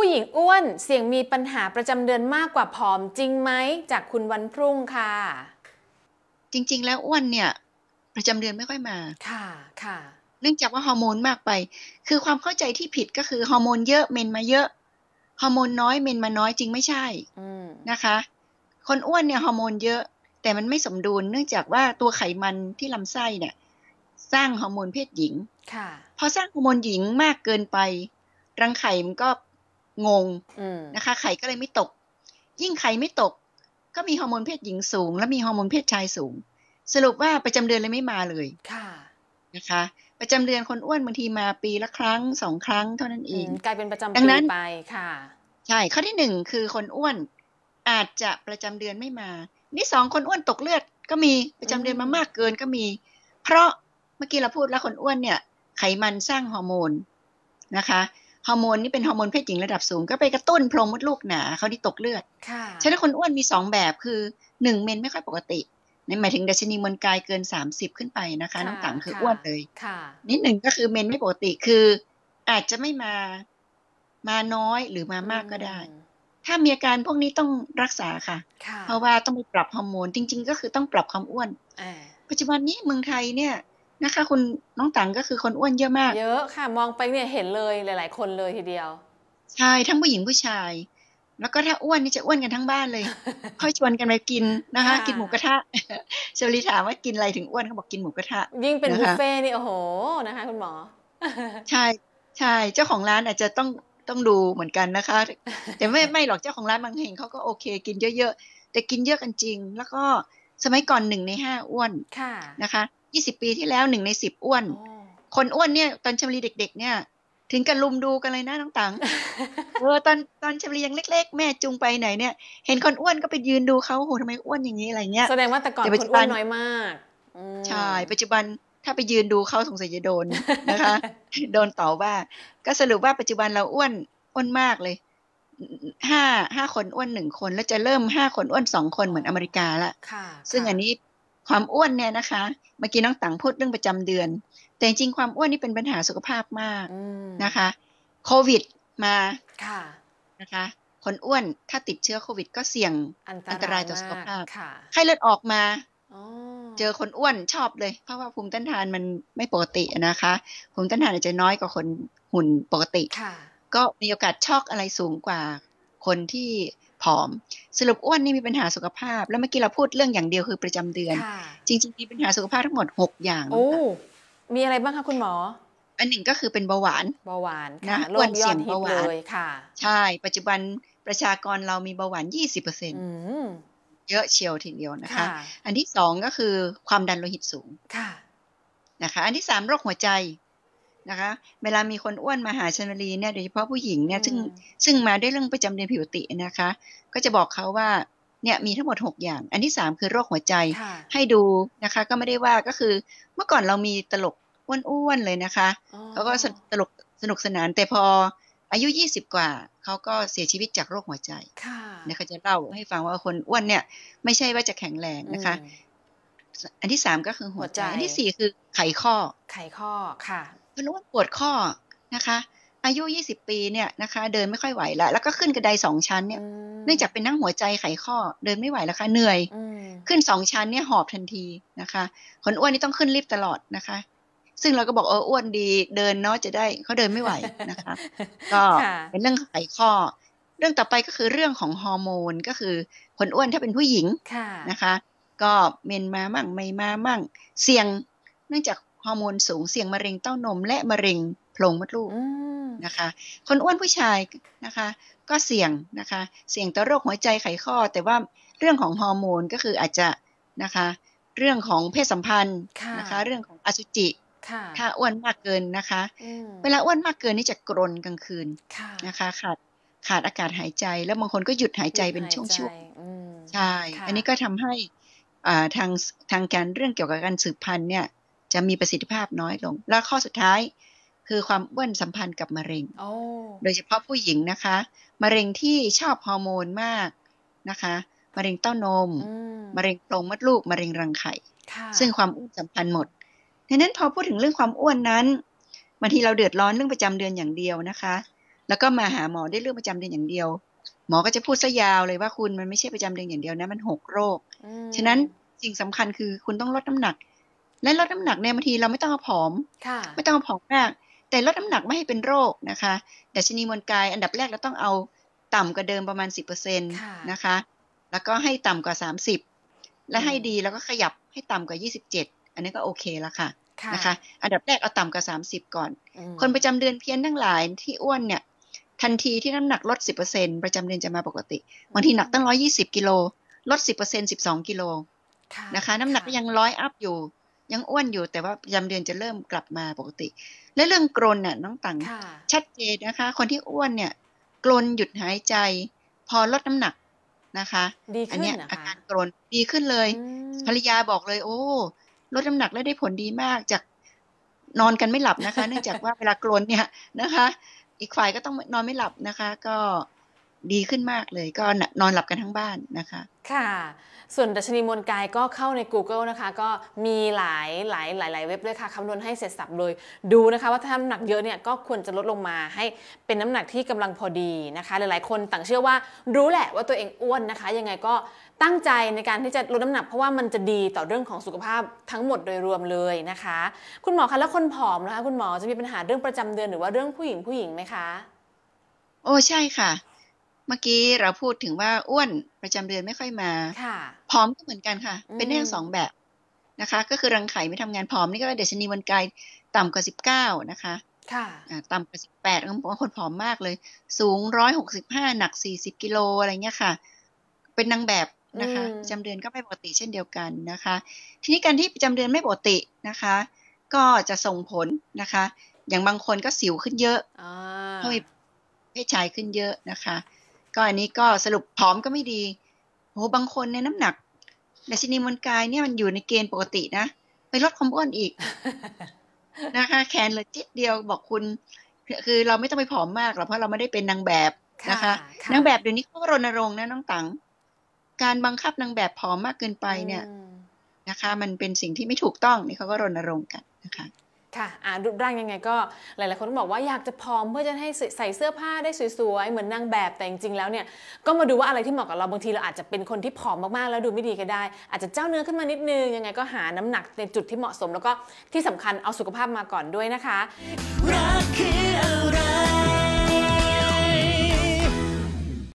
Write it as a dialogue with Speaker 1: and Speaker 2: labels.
Speaker 1: ผู้หญิงอ้วนเสี่ยงมีปัญหาประจำเดือนมากกว่าผอมจริงไหมจากคุณวันพรุ่งค่ะ
Speaker 2: จริง ๆ แล้วอ้วนเนี่ย ประจำเดือนไม่ค่อยมา
Speaker 1: ค่ะค่ะ
Speaker 2: เนื่องจากว่าฮอร์โมนมากไป คือความเข้าใจที่ผิดก็คือฮอร์โมนเยอะเมนมาเยอะฮอร์โมนน้อยเมนมาน้อยจริงไม่ใช่
Speaker 1: อืม
Speaker 2: นะคะ คนอ้วนเนี่ยฮอร์โมนเยอะ แต่มันไม่สมดุลเนื่องจากว่าตัวไขมันที่ลำไส้เนี่ย สร้างฮอร์โมนเพศหญิง
Speaker 1: ค่ะ
Speaker 2: พอสร้างฮอร์โมนหญิงมากเกินไป รังไข่มันก็ งง
Speaker 1: อืม
Speaker 2: นะคะ ไข่ก็เลยไม่ตก ยิ่งไข่ไม่ตก ก็มีฮอร์โมนเพศหญิงสูง และมีฮอร์โมนเพศชายสูง สรุปว่าประจำเดือนเลยไม่มาเลย
Speaker 1: ค่ะ
Speaker 2: นะคะ ประจำเดือนคนอ้วนบางทีมาปีละครั้งสองครั้งเท่านั้นเอ
Speaker 1: อื
Speaker 2: ง
Speaker 1: มกลายเป็นประจำ
Speaker 2: ดั
Speaker 1: ปี
Speaker 2: งนั้น
Speaker 1: ไปค่ะ
Speaker 2: ใช่ข้อที่หนึ่งคือคนอ้วนอาจจะประจำเดือนไม่มานี่สองคนอ้วนตกเลือดก็มีประจำเดือนมามากเกินก็มี เพราะเมื่อกี้เราพูดแล้วคนอ้วนเนี่ย ไขมันสร้างฮอร์โมนนะคะ ฮอร์โมนนี่เป็นฮอร์โมนเพศหญิงระดับสูง ก็ไปกระตุ้นโพรงมดลูกหนาเขาที่ตกเลือด
Speaker 1: ค่ะ
Speaker 2: ฉะนั้นคนอ้วนมีสองแบบคือหนึ่งเมนไม่ค่อยปกติในหมายถึงดัชนีมวลกายเกิน 30 ขึ้นไปนะคะน้องตังคืออ้วนเลย
Speaker 1: ค่ะ
Speaker 2: นิดหนึ่งก็คือเมนไม่ปกติคือ อาจจะไม่มามาน้อยหรือมามากก็ได้
Speaker 1: อืม
Speaker 2: ถ้ามีอาการพวกนี้ต้องรักษาค่ะ
Speaker 1: ค่ะ
Speaker 2: เพราะว่าต้องไปปรับฮอร์โมนจริง ๆ ก็คือต้องปรับความอ้วน
Speaker 1: อ่า
Speaker 2: ปัจจุบันนี้เมืองไทยเนี่ย นะคะคุณน้องตังก็คือคนอ้วนเยอะมาก
Speaker 1: เยอะค่ะมองไปเนี่ยเห็นเลยหลาย ๆ คนเลยทีเดียว
Speaker 2: ใช่ทั้งผู้หญิงผู้ชาย แล้วก็ถ้าอ้วนนี่จะอ้วนกันทั้งบ้านเลย ค่อยชวนกันไปกินนะคะ
Speaker 1: ค่ะ
Speaker 2: กินหมูกระทะเชลีถามว่ากินอะไรถึงอ้วนเขาบอกกินหมูกระทะ
Speaker 1: ยิ่งเป็น
Speaker 2: นะคะ
Speaker 1: บุฟเฟ่ต์นี่โอ้โหนะคะ คุณหมอ
Speaker 2: ใช่ใช่เจ้าของร้านอาจจะต้องต้องดูเหมือนกันนะคะ แต่ไม่ไม่หรอกเจ้าของร้านบางแห่งเขาก็โอเค กินเยอะๆแต่กินเยอะกันจริง แล้วก็สมัยก่อนหนึ่งในห้าอ้วน
Speaker 1: ค่ะ
Speaker 2: นะคะ ยี่สิบปีที่แล้วหนึ่งในสิบอ้วน
Speaker 1: โอ้
Speaker 2: คนอ้วนเนี่ยตอนชมรีเด็ก ๆ เนี่ย ถึงกันลุมดูกันเลยนะน้องตังเออตอนตอนชมรียังเล็ก ๆ แม่จูงไปไหนเนี่ย เห็นคนอ้วนก็ไปยืนดูเขาโหทำไมอ้วนอย่างนี้อะไรเงี้ย
Speaker 1: แสดงว่าแต่ก่อน
Speaker 2: แต่ปัจ
Speaker 1: ค
Speaker 2: จุ
Speaker 1: น
Speaker 2: บั
Speaker 1: อ้วนนน้อยมากอืม
Speaker 2: ใช่ปัจจุบันถ้าไปยืนดูเขาสงสัยจะโดนนะคะ โดนต่อว่า ก็สรุปว่าปัจจุบันเราอ้วนอ้วนมากเลยห้าห้าคนอ้วนหนึ่งคน แล้วจะเริ่มห้าคนอ้วนสองคนเหมือนอเมริกาละ
Speaker 1: ค่ะ
Speaker 2: ซึ่งอันนี้ ความอ้วนเนี่ยนะคะ เมื่อกี้น้องตังพูดเรื่องประจำเดือน แต่จริงๆความอ้วนนี่เป็นปัญหาสุขภาพมาก
Speaker 1: อืม
Speaker 2: นะคะ โควิดมา
Speaker 1: ค่ะ
Speaker 2: นะคะ คนอ้วนถ้าติดเชื้อโควิด ก็เสี่ยง
Speaker 1: อันต
Speaker 2: อันตรายต่อสุขภาพ
Speaker 1: มกค่ะ
Speaker 2: ไข้เลือดออกมา
Speaker 1: อ๋อ
Speaker 2: เจอคนอ้วนชอบเลย เพราะว่าภูมิต้านทานมันไม่ปกตินะคะ ภูมิต้านทานอาจจะน้อยกว่าคนหุ่นปกติ
Speaker 1: ค่ะ
Speaker 2: ก็มีโอกาสช็อกอะไรสูงกว่าคนที่ ผอม สรุปอ้วนนี่มีปัญหาสุขภาพ แล้วเมื่อกี้เราพูดเรื่องอย่างเดียวคือประจำเดือน
Speaker 1: ค่ะ
Speaker 2: จริงๆมีปัญหาสุขภาพทั้งหมด 6 อย่าง
Speaker 1: โอ้
Speaker 2: นะคะ
Speaker 1: มีอะไรบ้างคะคุณหมอ
Speaker 2: อันหนึ่งก็คือเป็นเบาหวาน
Speaker 1: เบาหวาน
Speaker 2: นะ
Speaker 1: ค่ะโร
Speaker 2: อ้ว
Speaker 1: คนย
Speaker 2: เสี่
Speaker 1: อยด
Speaker 2: ง
Speaker 1: ฮิต
Speaker 2: เบาหวาน
Speaker 1: เลยค่ะ
Speaker 2: ใช่ปัจจุบันประชากรเรามีเบาหวาน 20%
Speaker 1: อืม
Speaker 2: เยอะเชียวทีเดียวนะคะ
Speaker 1: ค่ะ
Speaker 2: อันที่สองก็คือความดันโลหิตสูง
Speaker 1: ค่ะ
Speaker 2: นะคะ อันที่สามโรคหัวใจ นะคะ เวลามีคนอ้วนมาหาชนรีเนี่ยโดยเฉพาะผู้หญิงเนี่ยซึ่ง
Speaker 1: อืม
Speaker 3: ซึ่งมาด้วยเรื่องประจำเดือนผิวปกตินะคะ ก็จะบอกเขาว่าเนี่ยมีทั้งหมด 6 อย่าง อันที่ 3 คือโรคหัวใจ
Speaker 1: ค่ะ
Speaker 2: ให้ดูนะคะ ก็ไม่ได้ว่าก็คือเมื่อก่อนเรามีตลกอ้วนๆเลยนะคะ
Speaker 1: อ๋อ
Speaker 2: เขาก็สนตลกสนุกสนานแต่พออายุ 20 กว่าเขาก็เสียชีวิตจากโรคหัวใจ
Speaker 1: ค่ะ
Speaker 2: เนี่ยเขาจะเล่าให้ฟังว่าคนอ้วนเนี่ย ไม่ใช่ว่าจะแข็งแรงนะคะ
Speaker 1: อืม
Speaker 2: อันที่3ก็คือหัวใจ
Speaker 1: หัวใจ
Speaker 2: อันทีสี่4คือไขข้อ
Speaker 1: ไขข้อค่ะ
Speaker 2: คนอ้วนปวดข้อนะคะ อายุ 20 ปีเนี่ยนะคะ เดินไม่ค่อยไหวแล้วแล้วก็ขึ้นกระไดสองชั้นเนี่ย
Speaker 1: อืม
Speaker 2: เนื่องจากเป็นนั่งหัวใจไขข้อเดินไม่ไหวแล้วค่ะเหนื่อย
Speaker 1: อืม
Speaker 2: ขึ้นสองชั้นเนี่ยหอบทันทีนะคะคนอ้วนนี่ต้องขึ้นลิฟต์ตลอดนะคะ ซึ่งเราก็บอกเอออ้วนดีเดินเนาะจะได้เขาเดินไม่ไหวนะคะ ก็
Speaker 1: ค่ะ
Speaker 2: เป็นเรื่องไขข้อ เรื่องต่อไปก็คือเรื่องของฮอร์โมนก็คือคนอ้วนถ้าเป็นผู้หญิง
Speaker 1: ค่ะ
Speaker 2: นะคะ ก็เมนมามั่งไม่มามั่งเสี่ยง เนื่องจาก ฮอร์โมนสูงเสี่ยงมะเร็งเต้านม และมะเร็งโพรงมดลูก
Speaker 1: อืม
Speaker 2: นะคะ คนอ้วนผู้ชายนะคะ ก็เสี่ยงนะคะ เสี่ยงต่อโรคหัวใจไขข้อ แต่ว่าเรื่องของฮอร์โมนก็คืออาจจะนะคะ เรื่องของเพศสัมพันธ์
Speaker 1: ค่ะ
Speaker 2: นะคะ เรื่องของอสุจิ
Speaker 1: ค่ะ
Speaker 2: ถ้าอ้วนมากเกินนะคะ
Speaker 1: อืม
Speaker 2: เวลาอ้วนมากเกินนี่จะกรนกลางคืน
Speaker 1: ค่ะ
Speaker 2: นะคะขาดขาดอากาศหายใจ แล้วบางคนก็หยุดหายใจเป็น
Speaker 1: หยุด
Speaker 2: ช่วง
Speaker 1: หาย
Speaker 2: ๆ
Speaker 1: ใจอืม
Speaker 2: ใช่
Speaker 1: ค่ะ
Speaker 2: อันนี้ก็ทำให้อ่าทางทางการเรื่องเกี่ยวกับการสืบพันธุ์เนี่ย จะมีประสิทธิภาพน้อยลง แล้วข้อสุดท้ายคือความอ้วนสัมพันธ์กับมะเร็ง
Speaker 1: โอ้
Speaker 2: โดยเฉพาะผู้หญิงนะคะ มะเร็งที่ชอบฮอร์โมนมากนะคะ มะเร็งเต้านม
Speaker 1: อืม
Speaker 2: มะเร็งโพรงมดลูก มะเร็งรังไข่
Speaker 1: ค่ะ
Speaker 2: ซึ่งความอ้วนสัมพันธ์หมดดังนั้นพอพูดถึงเรื่องความอ้วนนั้นบางทีเราเดือดร้อนเรื่องประจำเดือนอย่างเดียวนะคะ แล้วก็มาหาหมอได้เรื่องประจำเดือนอย่างเดียว หมอก็จะพูดซะยาวเลยว่าคุณมันไม่ใช่ประจำเดือนอย่างเดียวนะ มันหกโรค
Speaker 1: อืม
Speaker 2: ฉะนั้นสิ่งสำคัญคือคุณต้องลดน้ำหนัก และลดน้ำหนักเนี่ยบางทีเราไม่ต้องเอาผอม
Speaker 1: ค่ะ
Speaker 2: ไม่ต้องเอาผอมมาก แต่ลดน้ำหนักไม่ให้เป็นโรคนะคะดัชนีมวลกายอันดับแรกเราต้องเอาต่ำกว่าเดิมประมาณ 10%น
Speaker 1: ค่ะ
Speaker 2: นะคะ แล้วก็ให้ต่ำกว่า 30 และให้ดีแล้วก็ขยับให้ต่ำกว่า 27 อันนี้ก็โอเคแล้วค่ะ
Speaker 1: ค่ะ
Speaker 2: นะคะ อันดับแรกเอาต่ำกว่า 30 ก่อน
Speaker 1: อืม
Speaker 2: คนประจำเดือนเพี้ยนทั้งหลายที่อ้วนเนี่ย ทันทีที่น้ำหนักลด 10%ประจำเดือนจะมาปกติบางทีหนักตั้ง 120 กิโลลด 10% 12 กิโล
Speaker 1: ค่ะ
Speaker 2: นะคะ น้ำหนักก็ยังร้อยอัพอยู่ ยังอ้วนอยู่แต่ว่าประจำเดือนจะเริ่มกลับมาปกติ และเรื่องกรนน่ะน้องตัง
Speaker 1: ค่ะ
Speaker 2: ชัดเจนนะคะ คนที่อ้วนเนี่ยกรนหยุดหายใจ พอลดน้ำหนักนะคะ
Speaker 1: ดี
Speaker 2: อัน
Speaker 1: ขึ้น
Speaker 2: เนี้ย
Speaker 1: นะ
Speaker 2: อา
Speaker 1: คะ
Speaker 2: การกรนดีขึ้นเลย
Speaker 1: อืม
Speaker 2: ภรรยาบอกเลย โอ้ลดน้ำหนักแล้วได้ผลดีมากจากนอนกันไม่หลับนะคะ เนื่องจากว่าเวลากรนเนี่ยนะคะ อีกฝ่ายก็ต้องนอนไม่หลับนะคะ ก็ ดีขึ้นมากเลย ก็นอนหลับกันทั้งบ้านนะคะ
Speaker 1: ค่ะ ส่วนดัชนีมวลกายก็เข้าใน Google นะคะ ก็มีหลายหลายหลายหลายเว็บเลยค่ะคำนวณให้เสร็จสับโดยดูนะคะว่าถ้าน้ำหนักเยอะเนี่ยก็ควรจะลดลงมาให้เป็นน้ำหนักที่กำลังพอดีนะคะ หลายๆ คนต่างเชื่อว่ารู้แหละว่าตัวเองอ้วนนะคะ ยังไงก็ตั้งใจในการที่จะลดน้ำหนักเพราะว่ามันจะดีต่อเรื่องของสุขภาพทั้งหมดโดยรวมเลยนะคะ คุณหมอคะแล้วคนผอมนะคะ คุณหมอจะมีปัญหาเรื่องประจำเดือนหรือว่าเรื่องผู้หญิงผู้หญิงไหมคะ
Speaker 2: โอ้ใช่ค่ะ เมื่อกี้เราพูดถึงว่าอ้วนประจำเดือนไม่ค่อยมา
Speaker 1: ค่ะ
Speaker 2: ผอมก็เหมือนกันค่ะ
Speaker 1: อืม
Speaker 2: เป็นได้ทั้งสองแบบนะคะ ก็คือรังไข่ไม่ทำงานผอมนี่ก็เดชนีวันกายต่ำกว่าสิบเก้านะคะ
Speaker 1: ค่ะ
Speaker 2: อ่าต่ำกว่าสิบแปดบางคนผอมมากเลย สูงร้อยหกสิบห้าหนักสี่สิบกิโลอะไรเงี้ยค่ะ เป็นนางแบบนะคะ
Speaker 1: อืม
Speaker 2: ประจำเดือนก็ไม่ปกติเช่นเดียวกันนะคะ ทีนี้การที่ประจำเดือนไม่ปกตินะคะ ก็จะส่งผลนะคะ อย่างบางคนก็สิวขึ้นเยอะ
Speaker 1: อ่า
Speaker 2: เพราะมีเพศชายขึ้นเยอะนะคะ ก็อันนี้ก็สรุปผอมก็ไม่ดีโหบางคนในยน้ำหนักดัชนีมวลกายเนี่ยมันอยู่ในเกณฑ์ปกตินะ ไปลดความอ้วนอีกนะคะแขนเหลือจิตเดียวบอกคุณ คือเราไม่ต้องไปผอมมากหรอกเพราะเราไม่ได้เป็นนางแบบนะคะนางแบบเดี๋ยวนี้เขาก็รณรงค์นะน้องตังการบังคับนางแบบผอมมากเกินไปเนี่ย
Speaker 1: อืม
Speaker 2: นะคะ มันเป็นสิ่งที่ไม่ถูกต้องนี่เขาก็รณรงค์กันนะคะ
Speaker 1: ค่ะอ่ารูปร่างยังไงก็หลายๆ คนบอกว่าอยากจะผอมเพื่อจะให้ใส่เสื้อผ้าได้สวยๆ เหมือนนางแบบแต่จริงๆ แล้วเนี่ยก็มาดูว่าอะไรที่เหมาะกับเราบางทีเราอาจจะเป็นคนที่ผอมมากๆ แล้วดูไม่ดีก็ได้ อาจจะเจ้าเนื้อขึ้นมานิดนึง ยังไงก็หาน้ำหนักในจุดที่เหมาะสม แล้วก็ที่สำคัญเอาสุขภาพมาก่อนด้วยนะคะ
Speaker 4: รักคืออะไร